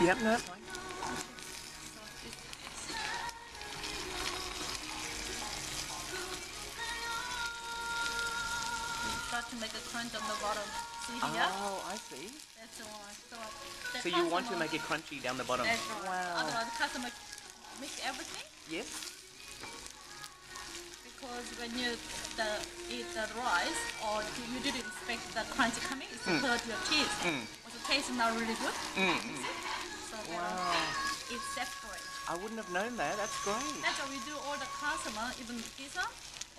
Yep, no, that's fine. So you try to make a crunch on the bottom. See here? Oh, I see. That's the one. So, the So you want to make it crunchy down the bottom? That's right. Wow. Otherwise, the customer mix everything Yes. because when you the, eat the rice or you- you didn't expect the crunch coming, it's Mm. hurt your teeth. Also, taste is not really good. So they Wow. Don't separate. I wouldn't have known that. That's great. That's why we do all the customer, even pizza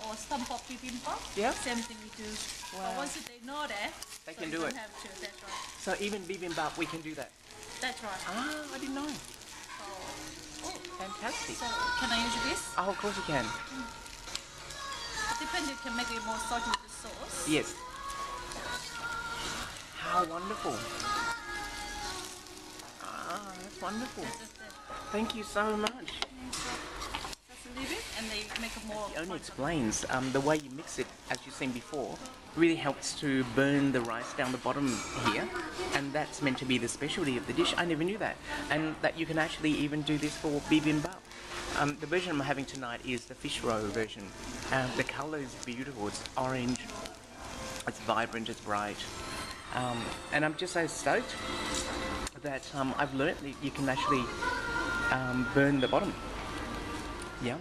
or stamppop bibimbap. Yeah. Same thing we do. Wow. But once they know that, They so can do it. Have to. That's right. So even bibimbap, we can do that. That's right. Ah, I didn't know. Oh, Fantastic. so can I use this? Oh, of course you can. It depends. You can make it more salty with the sauce. Yes. How wonderful. Wonderful. That's just it. Thank you so much. It, and they make more. It only explains um, the way you mix it, as you've seen before, really helps to burn the rice down the bottom here, and that's meant to be the specialty of the dish. I never knew that, and that you can actually even do this for bibimbap. Um, the version I'm having tonight is the fish roe version. Um, the colour is beautiful. It's orange. It's vibrant. It's bright. Um, and I'm just so stoked that um, I've learnt that you can actually um, burn the bottom. Yeah.